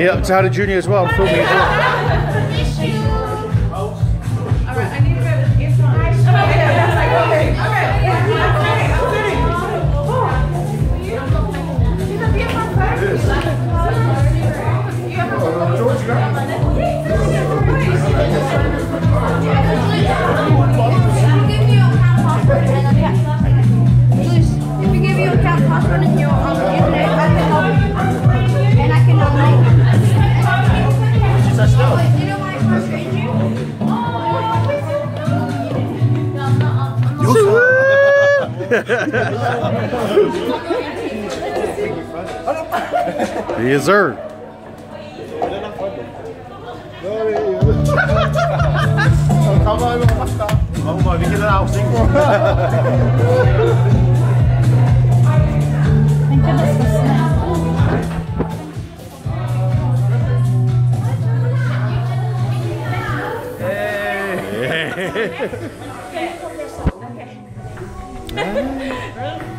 Yeah, Tyler Jr. as well. Filming as well. Yes, sir. Vamos algo Yeah.